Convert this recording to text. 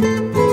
Música